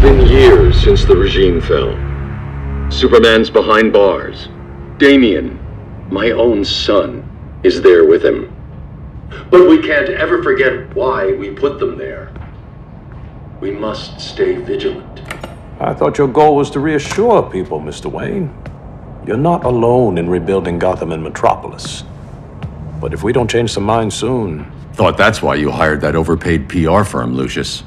been years since the regime fell. Superman's behind bars. Damian, my own son, is there with him. But we can't ever forget why we put them there. We must stay vigilant. I thought your goal was to reassure people, Mr. Wayne. You're not alone in rebuilding Gotham and Metropolis. But if we don't change some minds soon... Thought that's why you hired that overpaid PR firm, Lucius.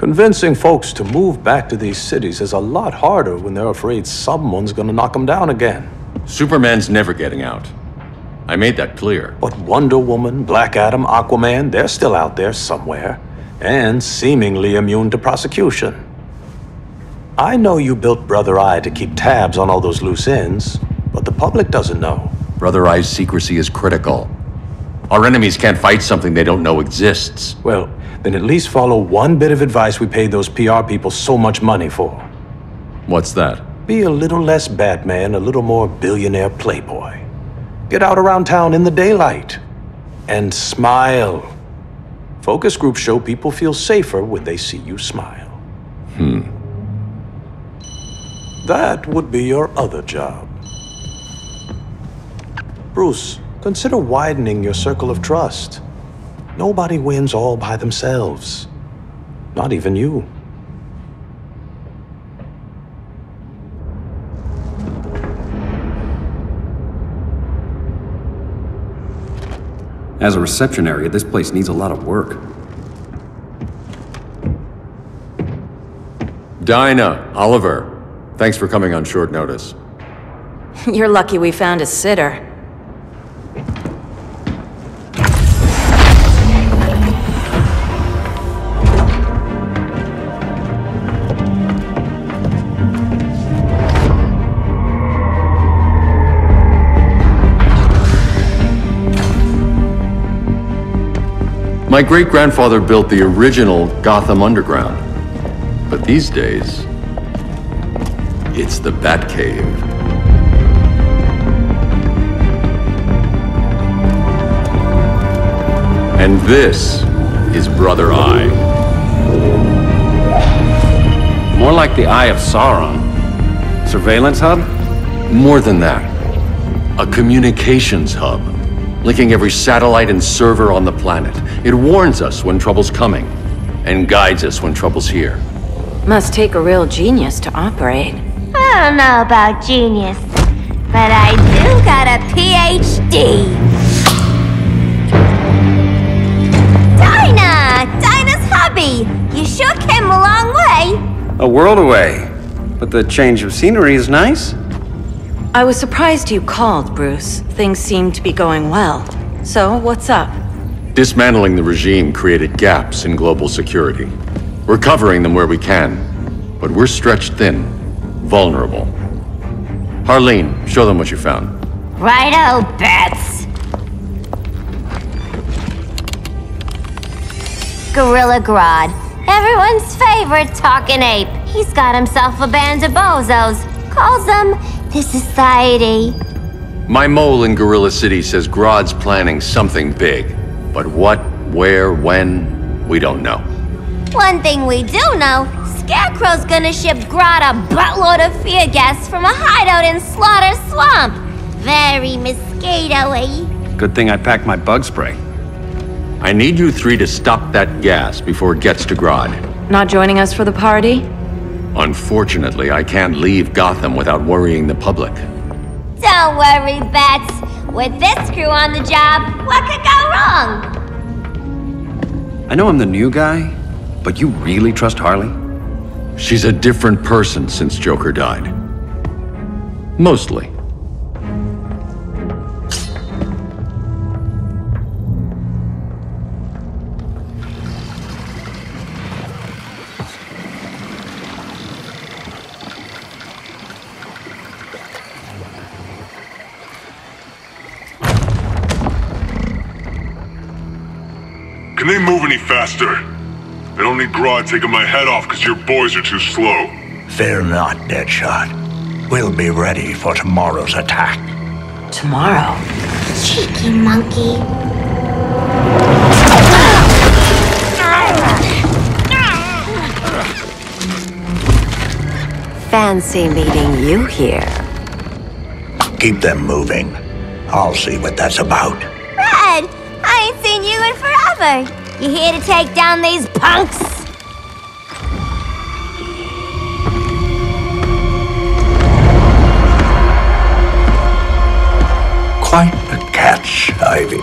Convincing folks to move back to these cities is a lot harder when they're afraid someone's gonna knock them down again. Superman's never getting out. I made that clear. But Wonder Woman, Black Adam, Aquaman, they're still out there somewhere. And seemingly immune to prosecution. I know you built Brother Eye to keep tabs on all those loose ends, but the public doesn't know. Brother Eye's secrecy is critical. Our enemies can't fight something they don't know exists. Well, then at least follow one bit of advice we paid those PR people so much money for. What's that? Be a little less Batman, a little more billionaire playboy. Get out around town in the daylight. And smile. Focus groups show people feel safer when they see you smile. Hmm. That would be your other job. Bruce, consider widening your circle of trust. Nobody wins all by themselves. Not even you. As a reception area, this place needs a lot of work. Dinah, Oliver, thanks for coming on short notice. You're lucky we found a sitter. My great-grandfather built the original Gotham Underground. But these days, it's the Batcave. And this is Brother Eye. More like the Eye of Sauron. Surveillance hub? More than that. A communications hub, linking every satellite and server on the planet. It warns us when trouble's coming, and guides us when trouble's here. Must take a real genius to operate. I don't know about genius, but I do got a PhD. Dinah! Dinah's hubby! You sure came a long way. A world away. But the change of scenery is nice. I was surprised you called, Bruce. Things seem to be going well. So, what's up? Dismantling the regime created gaps in global security. We're covering them where we can, but we're stretched thin, vulnerable. Harleen, show them what you found. Righto, Bats. Gorilla Grodd. Everyone's favorite talking ape. He's got himself a band of bozos. Calls them the Society. My mole in Gorilla City says Grodd's planning something big. But what, where, when, we don't know. One thing we do know, Scarecrow's gonna ship Grodd a buttload of fear gas from a hideout in Slaughter Swamp. Very mosquito-y. Good thing I packed my bug spray. I need you three to stop that gas before it gets to Grodd. Not joining us for the party? Unfortunately, I can't leave Gotham without worrying the public. Don't worry, Bats. With this crew on the job, what could go wrong? I know I'm the new guy, but you really trust Harley? She's a different person since Joker died. Mostly. Can they move any faster? I don't need Grodd taking my head off because your boys are too slow. Fear not, Deadshot. We'll be ready for tomorrow's attack. Tomorrow? Cheeky monkey. fancy meeting you here. Keep them moving. I'll see what that's about. You in forever. You here to take down these punks? Quite a catch, Ivy.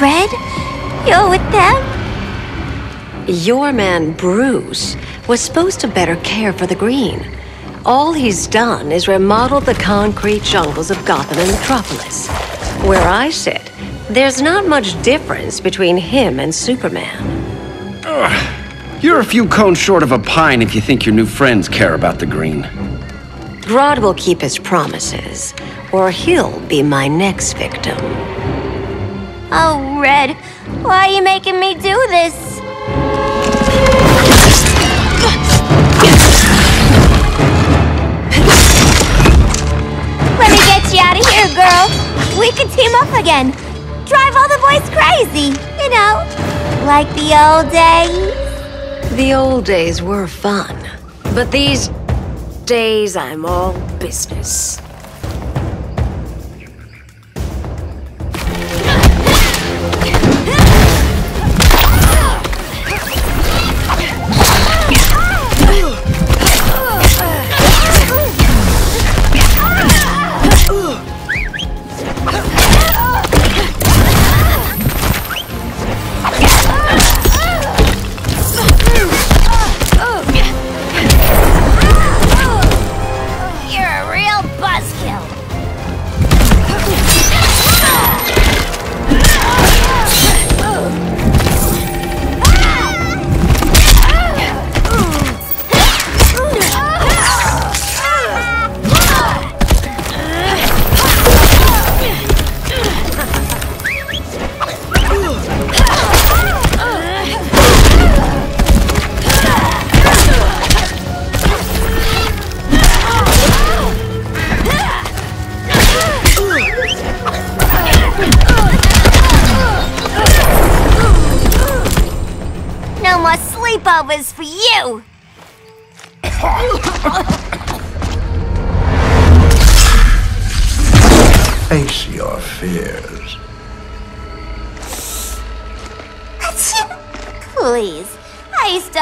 Red, you're with them? Your man, Bruce, was supposed to better care for the green. All he's done is remodel the concrete jungles of Gotham and Metropolis. Where I sit, there's not much difference between him and Superman. You're a few cones short of a pine if you think your new friends care about the green. Grodd will keep his promises, or he'll be my next victim. Oh, Red, why are you making me do this? Let me get you out of here, girl. We can team up again. Drive all the boys crazy, you know, like the old days. The old days were fun, but these days I'm all business.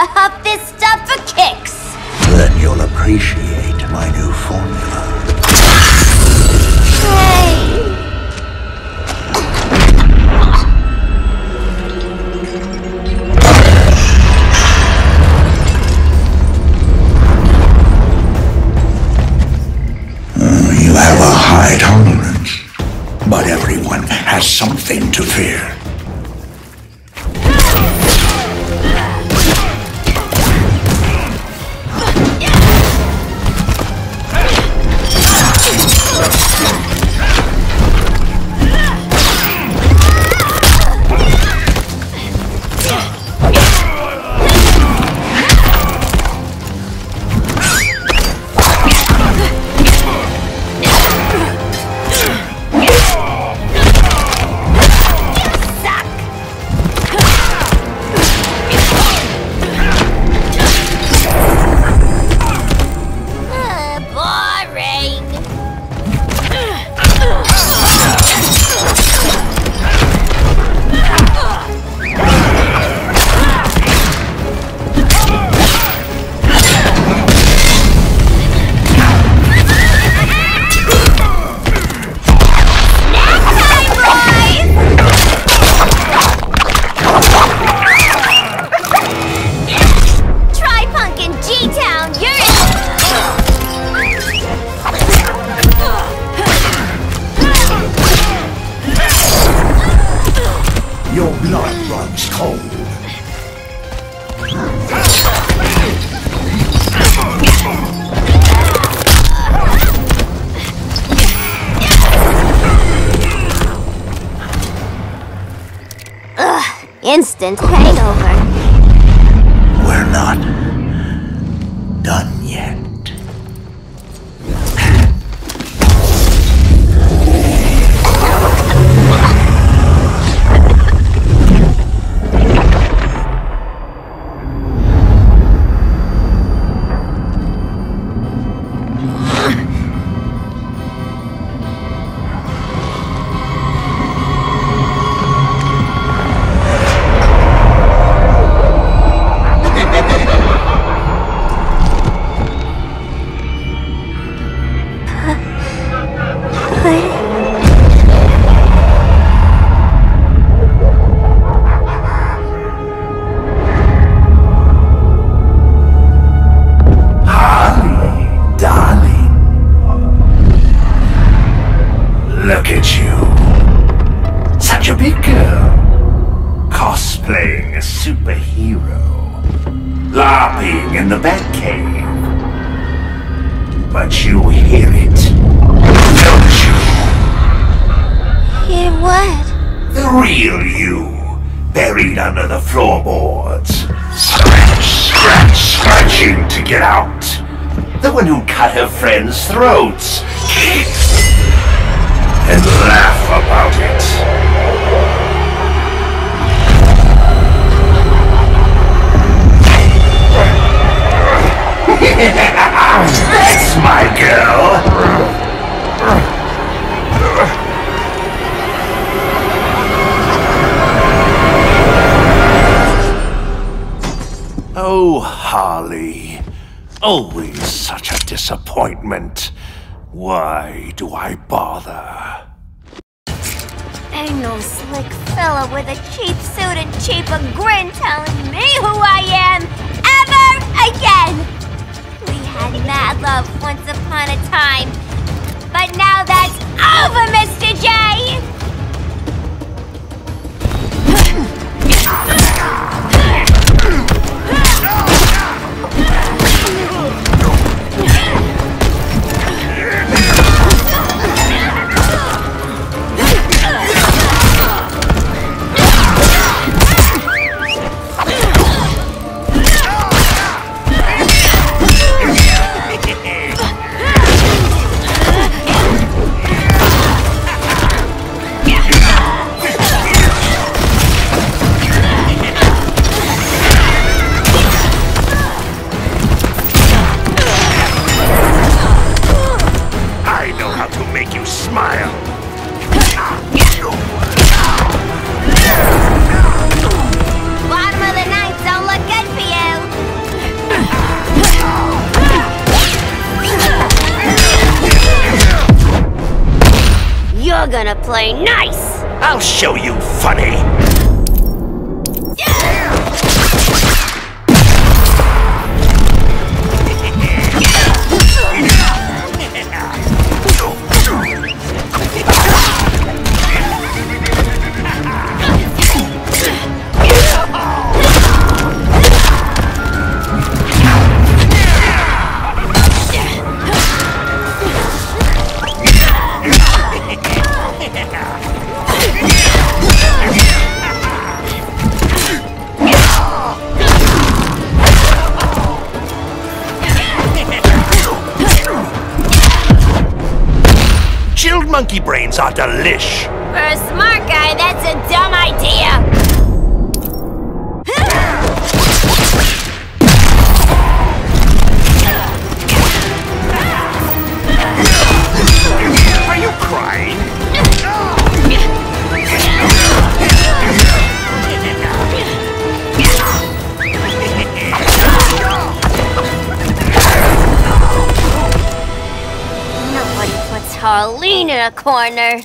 Huff this stuff for kicks. Then you'll appreciate my new formula. Hey. Mm, you have a high tolerance, but everyone has something to fear. We're not done yet. To get out. The one who cut her friends' throats. And laugh about it. That's my girl. Oh, Harley. Always such a disappointment. Why do I bother? Ain't no slick fella with a cheap suit and cheaper grin telling me who I am ever again. We had mad love once upon a time, but now that's over, Mr. J. show you Chilled monkey brains are delish. For a smart guy, that's a dumb idea. A corner.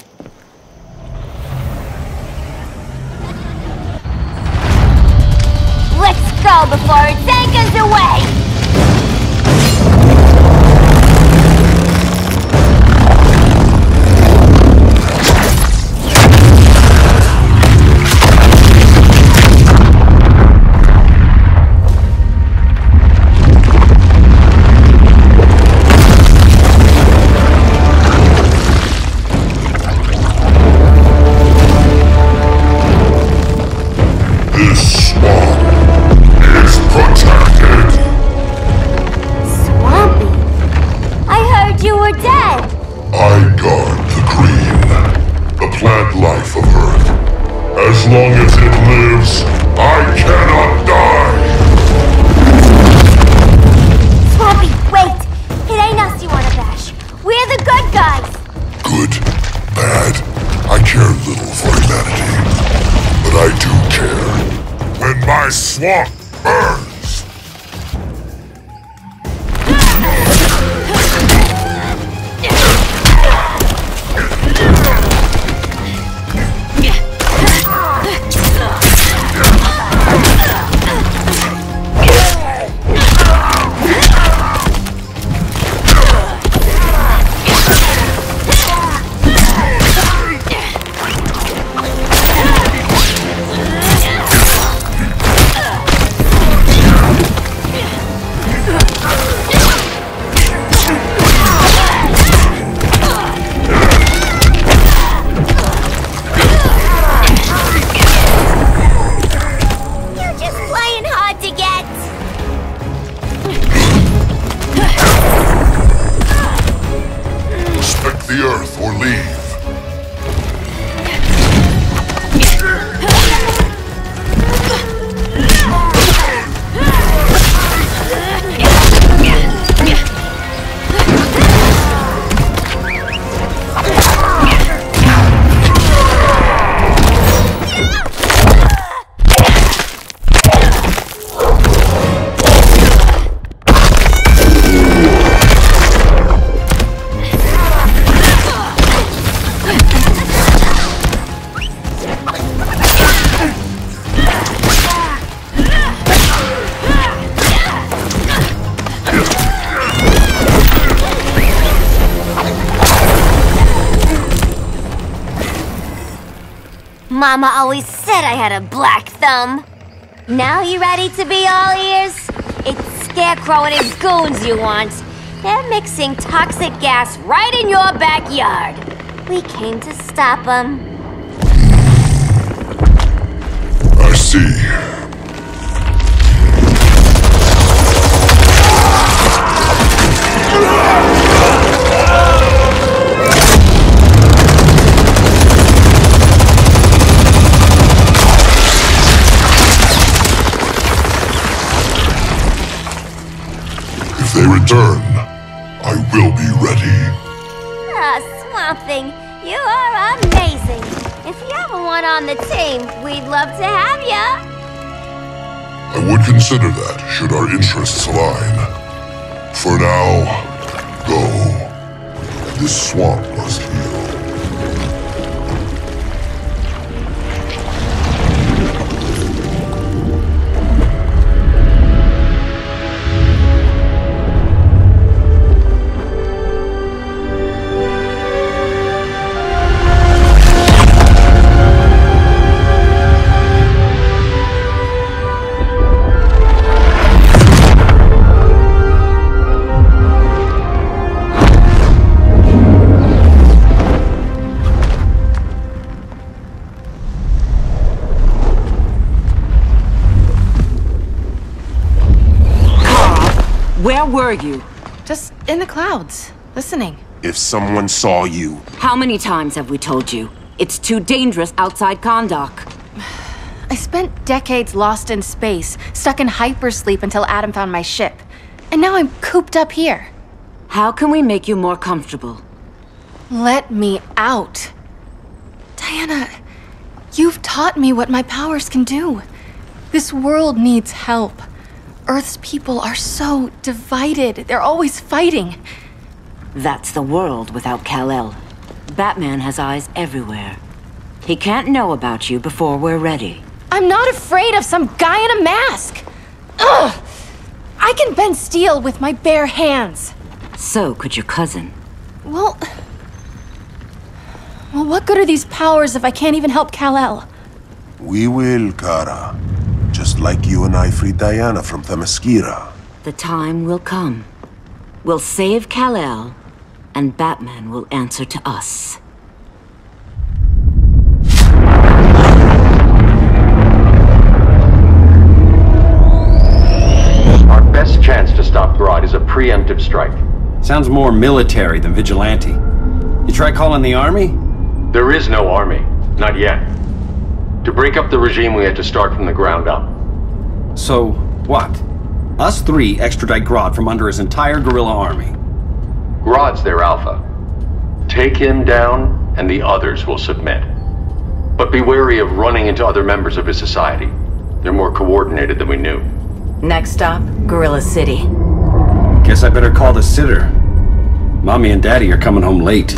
Let's go before it life of Earth. As long as it lives, I cannot die. Swampy, wait! It ain't us you wanna bash. We're the good guys. Good, bad, I care little for humanity. But I do care when my swamp Mama always said I had a black thumb. Now you ready to be all ears? It's Scarecrow and his goons you want. They're mixing toxic gas right in your backyard. We came to stop them. I see. Return, I will be ready. Ah, Swamp Thing, you are amazing. If you ever want on the team, we'd love to have ya. I would consider that should our interests align. For now, go. This swamp must heal. Were you? Just in the clouds, listening. If someone saw you, How many times have we told you? It's too dangerous outside Kahndaq. I spent decades lost in space, stuck in hypersleep until Adam found my ship. And now I'm cooped up here. How can we make you more comfortable? Let me out. Diana, you've taught me what my powers can do. This world needs help. Earth's people are so divided. They're always fighting. That's the world without Kal-El. Batman has eyes everywhere. He can't know about you before we're ready. I'm not afraid of some guy in a mask. Ugh! I can bend steel with my bare hands. So could your cousin. Well. Well, what good are these powers if I can't even help Kal-El? we will, Kara. Just like you and I freed Diana from Themyscira. The time will come. We'll save Kal-El, and Batman will answer to us. Our best chance to stop Grodd is a preemptive strike. Sounds more military than vigilante. You try calling the army? There is no army. Not yet. To break up the regime, we had to start from the ground up. So, what? Us three extradite Grodd from under his entire gorilla army. Grodd's their alpha. Take him down, and the others will submit. But be wary of running into other members of his society. They're more coordinated than we knew. Next stop, Gorilla City. Guess I better call the sitter. Mommy and Daddy are coming home late.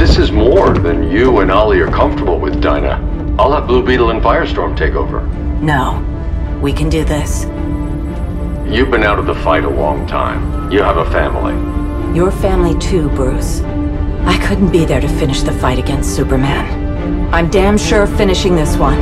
This is more than you and Ollie are comfortable with, Dinah, I'll have Blue Beetle and Firestorm take over. No. We can do this. You've been out of the fight a long time. You have a family. Your family too, Bruce. I couldn't be there to finish the fight against Superman. I'm damn sure finishing this one.